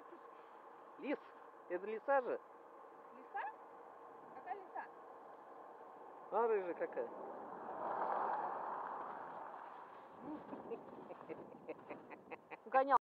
значит? Лис. Это лиса же. Лиса? Какая лиса? А рыжая какая? Гонял.